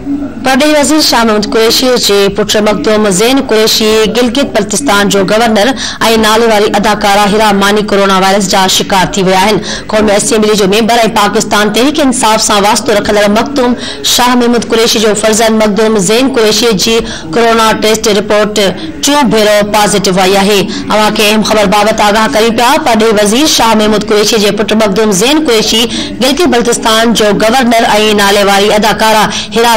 परडेही वज़ीर शाह महमूद कुरैशी जे पुट मखदूम ज़ैन कुरैशी गिलगित बल्तिस्तान जो गवर्नर ऐं नाले वारी अदाकारा हिरा मानी कोरोना वायरस जा शिकार क़ौमी असेंबली जो मेंबर ऐं पाकिस्तान तहरीक इंसाफ़ सां वास्तो रखंदड़ मखदूम शाह महमूद कुरैशी जो फर्ज़ंद मखदूम ज़ैन कुरैशी जी कोरोना टेस्ट रिपोर्ट टियों भेरो पॉज़िटिव आई आहे अव्हां खे अहम ख़बर बाबति आगाह करियूं पिया परडेही वज़ीर शाह महमूद कुरैशी जे पुट मखदूम ज़ैन कुरैशी गिलगित बल्तिस्तान जो गवर्नर ऐं नाले वारी अदाकारा हिरा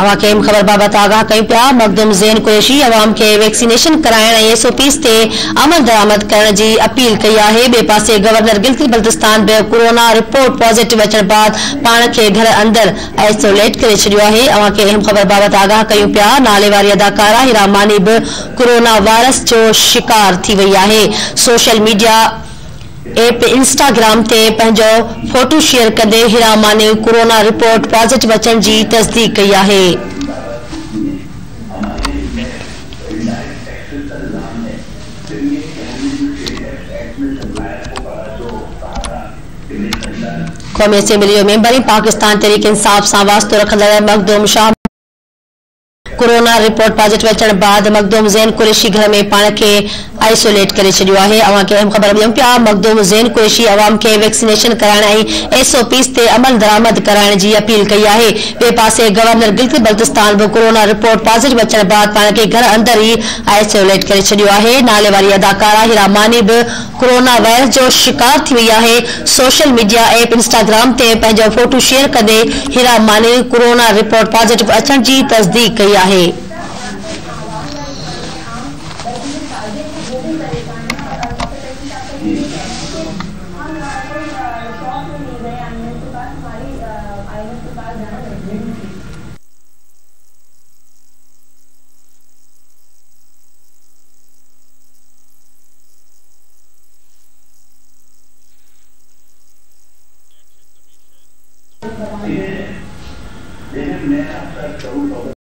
अवां अहम ख़बर बाबति आगाह कयूं पिया। मखदूम ज़ैन कुरैशी अवाम खे वैक्सीनेशन कराइण ऐं एसओपीस ते अमल दरामद करण अपील कई आहे। ॿिए पासे गवर्नर गिलगित बल्तिस्तान बि कोरोना रिपोर्ट पॉज़िटिव अचण बाद पाण खे घर अंदर आइसोलेट करे छॾियो अहम ख़बर बाबति आगाह कयूं पिया। नाले वारी अदाकारा हिरा मानी बि कोरोना वायरस जो शिकार थी सोशल मीडिया ऐप इंस्टाग्राम ते पंहिंजो फ़ोटो शेयर कंदे हिरा माने कोरोना रिपोर्ट पॉज़िटिव अचण जी तस्दीक कई आहे। क़ौमी असेंबली मेंबर पाकिस्तान तहरीक इंसाफ़ सां वास्तो रखंदड़ Makhdoom Shah. Corona report positive अचण बाद मखदूम ज़ैन कुरैशी घर में पाण खे आइसोलेट करे छॾियो अहम ख़बर ॾियूं पिया, मखदूम ज़ैन कुरैशी अवाम खे वैक्सीनेशन कराइण ऐं एसओपीस अमल दरामद कराइण जी अपील कई आहे। ॿिए पासे गवर्नर गिलगित बल्तिस्तान बि कोरोना रिपोर्ट पॉज़िटिव अचण बाद पाण खे घर अंदर ई आइसोलेट करे नाले वारी अदाकारा हिरा मानी बि कोरोना वायरस जो शिकार थी आहे। सोशल मीडिया ऐप इंस्टाग्राम पंहिंजो फ़ोटो शेयर कंदे हिरा मानी कोरोना रिपोर्ट पॉज़िटिव अचण जी तस्दीक कई आहे। है।